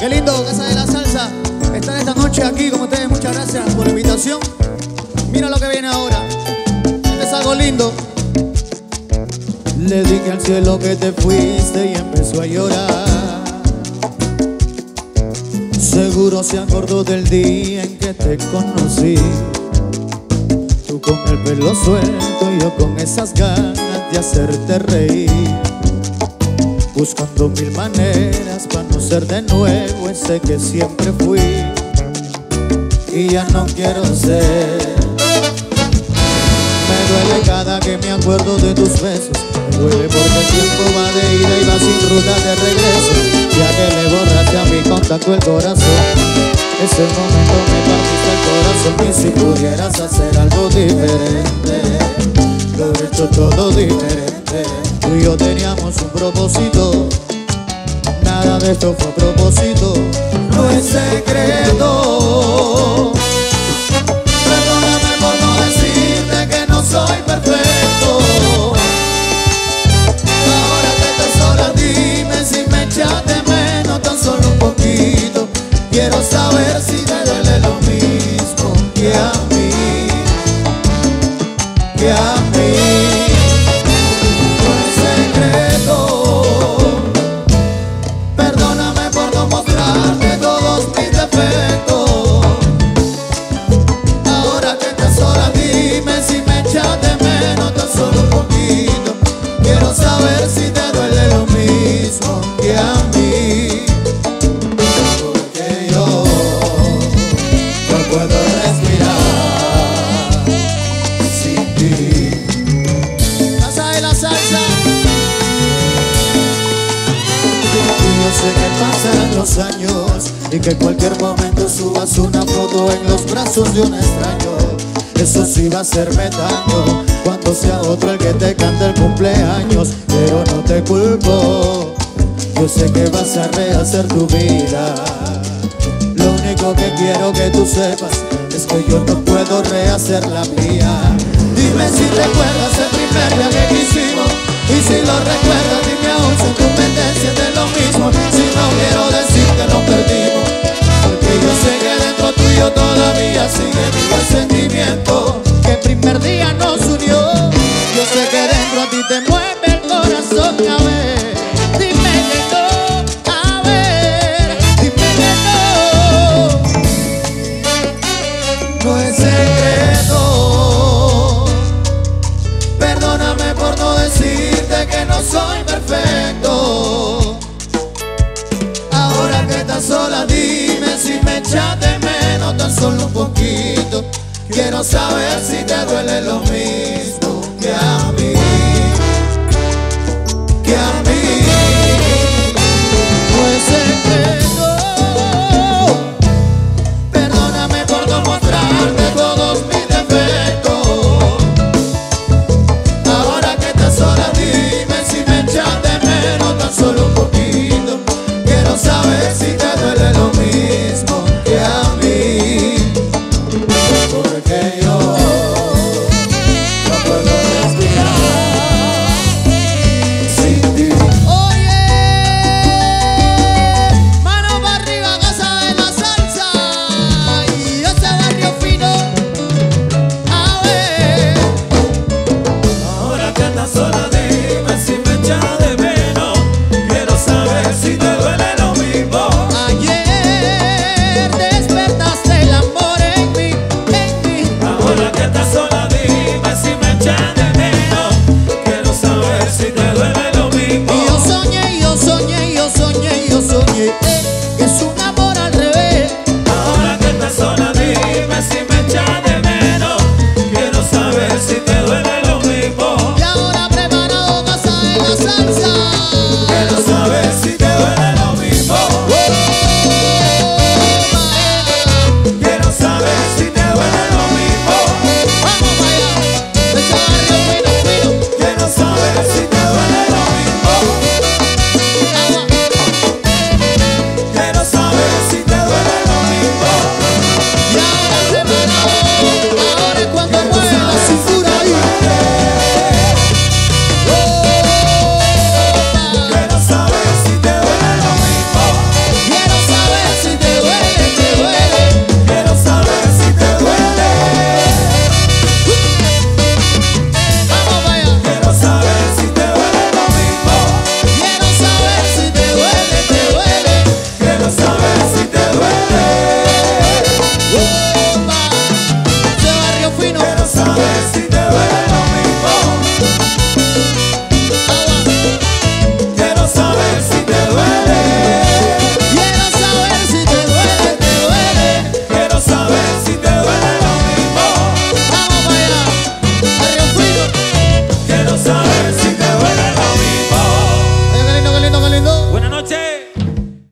Qué lindo, Casa de la Salsa. Estar esta noche aquí con ustedes. Muchas gracias por la invitación. Mira lo que viene ahora. Es algo lindo. Le dije al cielo que te fuiste y empezó a llorar. Seguro se acordó del día en que te conocí. Tú con el pelo suelto y yo con esas ganas de hacerte reír. Buscando mil maneras para no ser de nuevo ese que siempre fui. Y ya no quiero ser. Me duele cada que me acuerdo de tus besos. Me duele porque el tiempo va de ida y va sin ruta de regreso. Ya que le borraste a mi contacto el corazón. Ese momento me partiste el corazón. Y si pudieras hacer algo diferente, lo he hecho todo diferente. Tú y yo teníamos un propósito. Nada de esto fue propósito. No es secreto. Sé que pasan los años y que en cualquier momento subas una foto en los brazos de un extraño. Eso sí va a hacerme daño cuando sea otro el que te cante el cumpleaños, pero no te culpo. Yo sé que vas a rehacer tu vida. Lo único que quiero que tú sepas es que yo no puedo rehacer la mía. Dime si recuerdas el primer viaje que hicimos y si lo recuerdas dime aún si tu mente sientes lo mismo. Si no quiero decir que nos perdimos, porque yo sé que dentro tuyo todavía sigue vivo el sentimiento que el primer día nos unió. Yo sé que dentro a ti te mueve el corazón a. de menos tan solo un poquito. Quiero saber si te duele lo mismo a mí. Porque